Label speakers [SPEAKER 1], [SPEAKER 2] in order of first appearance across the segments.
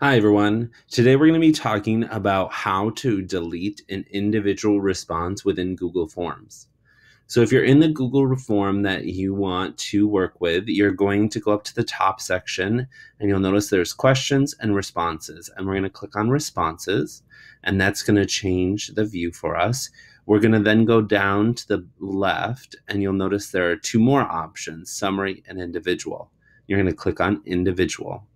[SPEAKER 1] Hi, everyone. Today we're going to be talking about how to delete an individual response within Google Forms. So, if you're in the Google form that you want to work with, you're going to go up to the top section and you'll notice there's questions and responses. And we're going to click on responses, and that's going to change the view for us. We're going to then go down to the left, and you'll notice there are two more options summary and individual. You're going to click on individual.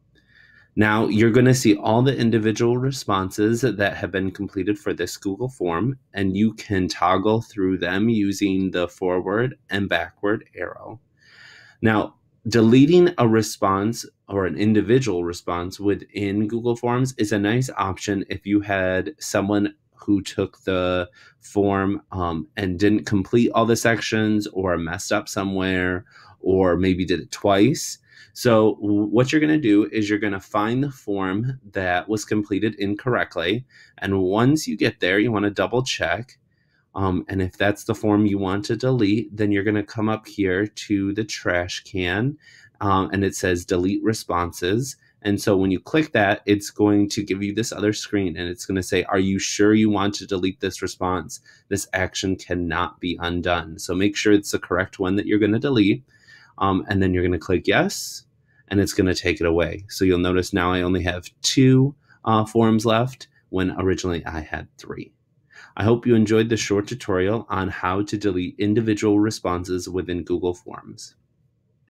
[SPEAKER 1] Now you're going to see all the individual responses that have been completed for this Google form, and you can toggle through them using the forward and backward arrow. Now, deleting a response or an individual response within Google Forms is a nice option if you had someone who took the form um, and didn't complete all the sections or messed up somewhere or maybe did it twice so, what you're going to do is you're going to find the form that was completed incorrectly. And once you get there, you want to double check. Um, and if that's the form you want to delete, then you're going to come up here to the trash can um, and it says delete responses. And so when you click that, it's going to give you this other screen and it's going to say, Are you sure you want to delete this response? This action cannot be undone. So make sure it's the correct one that you're going to delete. Um, and then you're going to click yes and it's going to take it away. So you'll notice now I only have two uh, forms left when originally I had three. I hope you enjoyed this short tutorial on how to delete individual responses within Google Forms.